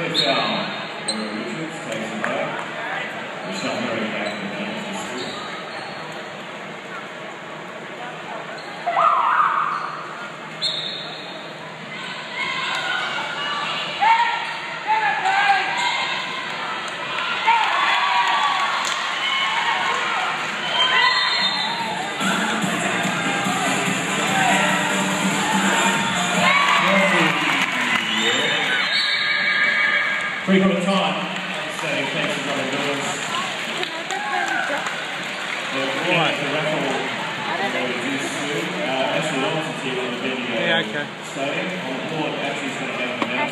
Good job. frequent time. Outstanding, thanks to Brother Lewis. The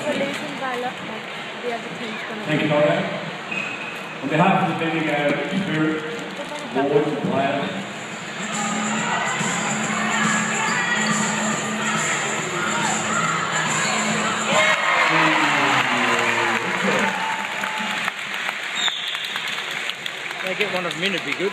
going to by the other team's going to Thank you, Conrad. On behalf of the Bendigo Spirit Ward players, get one of them in, it'd be good.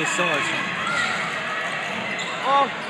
This size. Oh,